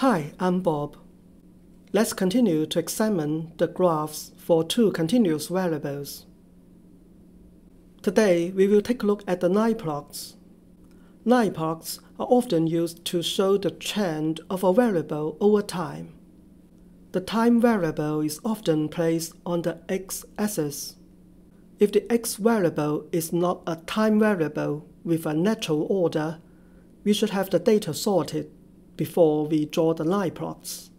Hi, I'm Bob. Let's continue to examine the graphs for two continuous variables. Today, we will take a look at the line plots. Line plots are often used to show the trend of a variable over time. The time variable is often placed on the x-axis. If the x variable is not a time variable with a natural order, we should have the data sorted before we draw the line plots.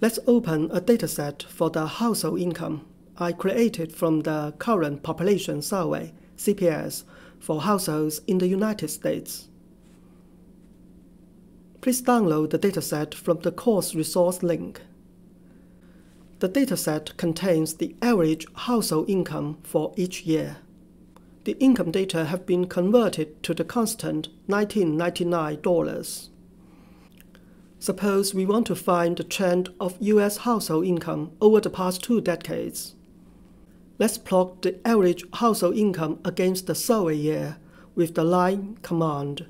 Let's open a dataset for the household income I created from the Current Population Survey, CPS, for households in the United States. Please download the dataset from the course resource link. The dataset contains the average household income for each year the income data have been converted to the constant $1999. Suppose we want to find the trend of US household income over the past two decades. Let's plot the average household income against the survey year with the line command.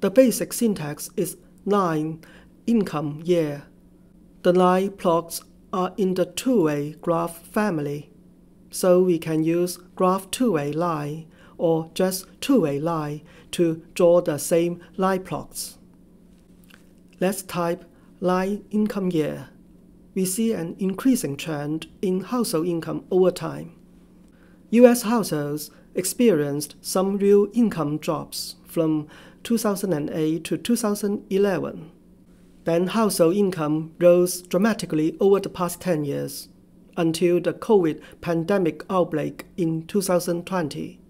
The basic syntax is line income year. The line plots are in the two-way graph family so we can use graph two-way line or just two-way line to draw the same line plots. Let's type line income year. We see an increasing trend in household income over time. U.S. households experienced some real income drops from 2008 to 2011. Then household income rose dramatically over the past 10 years until the COVID pandemic outbreak in 2020.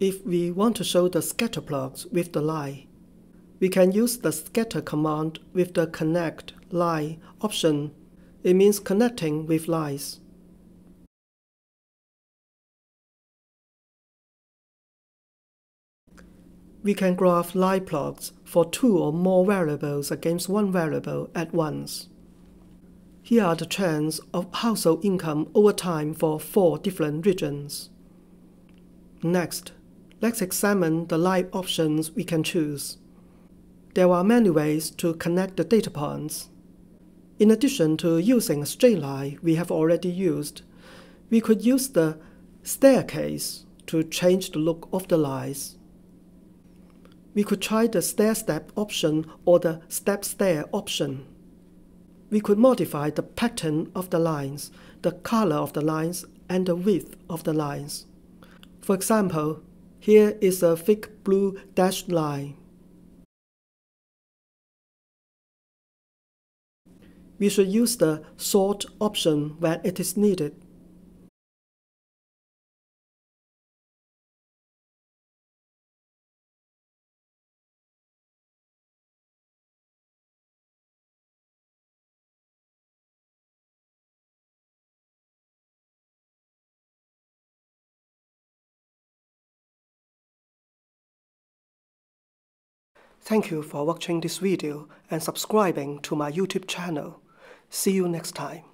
If we want to show the scatter plots with the line, we can use the scatter command with the connect line option. It means connecting with lines. We can graph line plots for two or more variables against one variable at once. Here are the trends of household income over time for four different regions. Next, let's examine the line options we can choose. There are many ways to connect the data points. In addition to using a straight line we have already used, we could use the staircase to change the look of the lines we could try the stair step option or the step stair option. We could modify the pattern of the lines, the color of the lines, and the width of the lines. For example, here is a thick blue dashed line. We should use the sort option when it is needed. Thank you for watching this video and subscribing to my YouTube channel. See you next time.